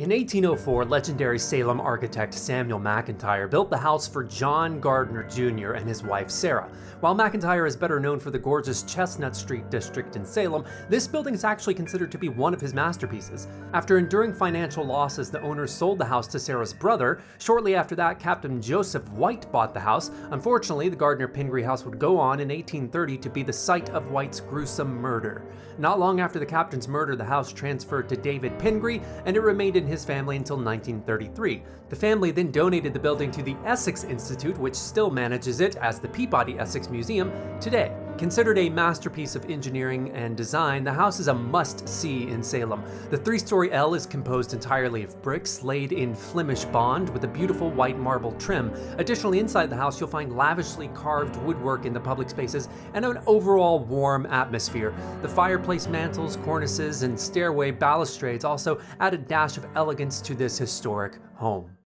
In 1804, legendary Salem architect Samuel McIntire built the house for John Gardner Jr. and his wife Sarah. While McIntire is better known for the gorgeous Chestnut Street district in Salem, this building is actually considered to be one of his masterpieces. After enduring financial losses, the owners sold the house to Sarah's brother. Shortly after that, Captain Joseph White bought the house. Unfortunately, the Gardner Pingree house would go on in 1830 to be the site of White's gruesome murder. Not long after the captain's murder, the house transferred to David Pingree, and it remained in his family until 1933. The family then donated the building to the Essex Institute, which still manages it as the Peabody Essex Museum today. Considered a masterpiece of engineering and design, the house is a must see in Salem. The three story L is composed entirely of bricks laid in Flemish bond with a beautiful white marble trim. Additionally, inside the house, you'll find lavishly carved woodwork in the public spaces and an overall warm atmosphere. The fireplace mantels, cornices, and stairway balustrades also add a dash of elegance to this historic home.